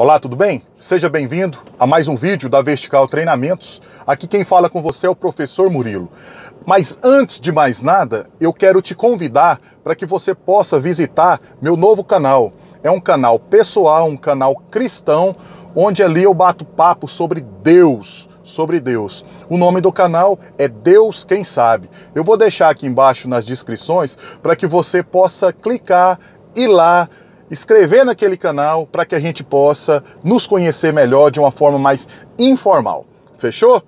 Olá, tudo bem? Seja bem-vindo a mais um vídeo da Vertical Treinamentos. Aqui quem fala com você é o professor Murilo. Mas antes de mais nada, eu quero te convidar para que você possa visitar meu novo canal. É um canal pessoal, um canal cristão, onde ali eu bato papo sobre Deus, sobre Deus. O nome do canal é Deus Quem Sabe. Eu vou deixar aqui embaixo nas descrições para que você possa clicar, ir lá, inscrever naquele canal para que a gente possa nos conhecer melhor de uma forma mais informal. Fechou?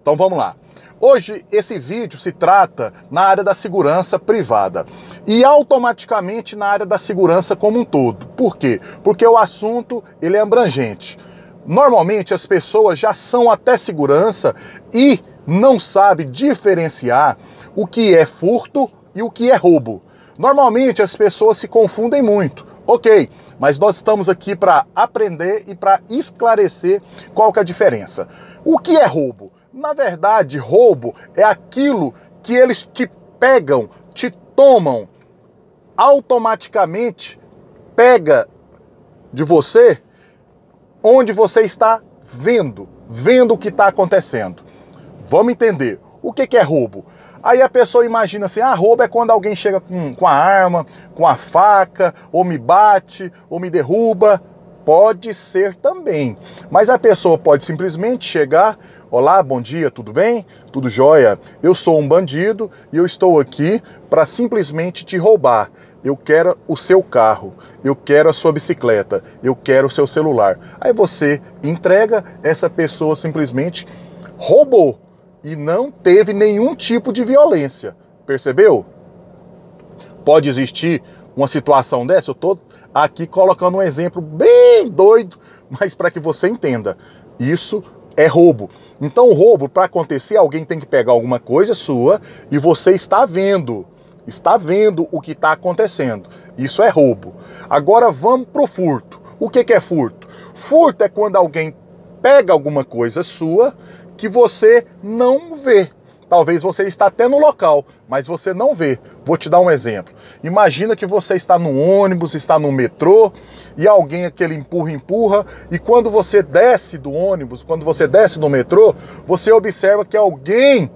Então vamos lá. Hoje esse vídeo se trata na área da segurança privada e automaticamente na área da segurança como um todo. Por quê? Porque o assunto ele é abrangente. Normalmente as pessoas já são até segurança e não sabe diferenciar o que é furto e o que é roubo. Normalmente as pessoas se confundem muito. Ok, mas nós estamos aqui para aprender e para esclarecer qual que é a diferença. O que é roubo? Na verdade, roubo é aquilo que eles te pegam, te tomam, automaticamente pega de você onde você está vendo, vendo o que está acontecendo. Vamos entender. O que, que é roubo? Aí a pessoa imagina assim: ah, roubo é quando alguém chega com, com a arma, com a faca, ou me bate, ou me derruba. Pode ser também. Mas a pessoa pode simplesmente chegar: Olá, bom dia, tudo bem? Tudo jóia? Eu sou um bandido e eu estou aqui para simplesmente te roubar. Eu quero o seu carro, eu quero a sua bicicleta, eu quero o seu celular. Aí você entrega, essa pessoa simplesmente roubou e não teve nenhum tipo de violência. Percebeu? Pode existir uma situação dessa? Eu estou aqui colocando um exemplo bem doido, mas para que você entenda. Isso é roubo. Então, o roubo, para acontecer, alguém tem que pegar alguma coisa sua e você está vendo. Está vendo o que está acontecendo. Isso é roubo. Agora vamos para o furto. O que, que é furto? Furto é quando alguém pega alguma coisa sua que você não vê. Talvez você está até no local, mas você não vê. Vou te dar um exemplo. Imagina que você está no ônibus, está no metrô e alguém aquele empurra, empurra, e quando você desce do ônibus, quando você desce do metrô, você observa que alguém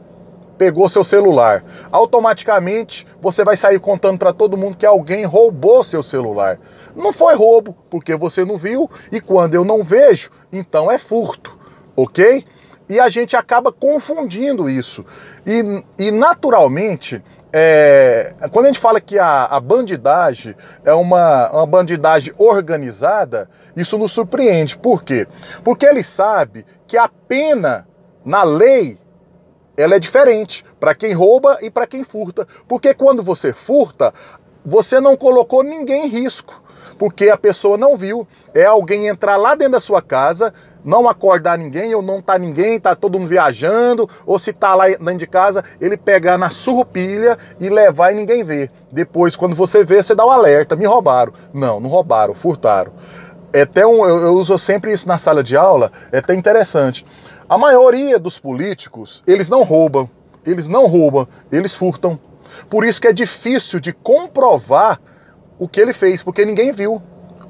pegou seu celular. Automaticamente você vai sair contando para todo mundo que alguém roubou seu celular. Não foi roubo, porque você não viu, e quando eu não vejo, então é furto, ok? E a gente acaba confundindo isso. E, e naturalmente, é, quando a gente fala que a, a bandidagem é uma, uma bandidagem organizada, isso nos surpreende. Por quê? Porque ele sabe que a pena na lei ela é diferente para quem rouba e para quem furta. Porque quando você furta, você não colocou ninguém em risco porque a pessoa não viu. É alguém entrar lá dentro da sua casa, não acordar ninguém, ou não tá ninguém, tá todo mundo viajando, ou se tá lá dentro de casa, ele pegar na surrupilha e levar e ninguém vê. Depois, quando você vê, você dá o alerta, me roubaram. Não, não roubaram, furtaram. É até um, eu, eu uso sempre isso na sala de aula, é até interessante. A maioria dos políticos, eles não roubam, eles não roubam, eles furtam. Por isso que é difícil de comprovar o que ele fez, porque ninguém viu.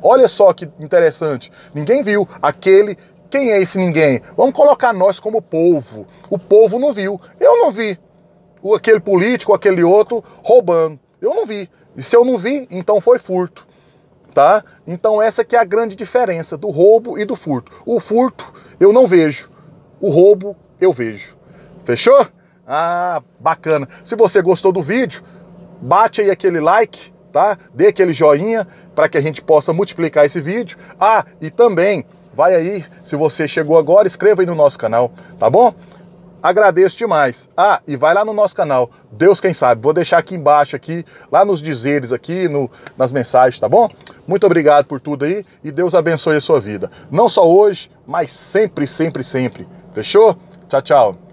Olha só que interessante. Ninguém viu. Aquele. Quem é esse ninguém? Vamos colocar nós como povo. O povo não viu. Eu não vi. O, aquele político, aquele outro roubando. Eu não vi. E se eu não vi, então foi furto. Tá? Então essa que é a grande diferença do roubo e do furto. O furto eu não vejo. O roubo eu vejo. Fechou? Ah, bacana. Se você gostou do vídeo, bate aí aquele like tá? Dê aquele joinha para que a gente possa multiplicar esse vídeo. Ah, e também vai aí, se você chegou agora, inscreva aí no nosso canal, tá bom? Agradeço demais. Ah, e vai lá no nosso canal, Deus quem sabe. Vou deixar aqui embaixo aqui, lá nos dizeres aqui, no, nas mensagens, tá bom? Muito obrigado por tudo aí e Deus abençoe a sua vida. Não só hoje, mas sempre, sempre, sempre. Fechou? Tchau, tchau.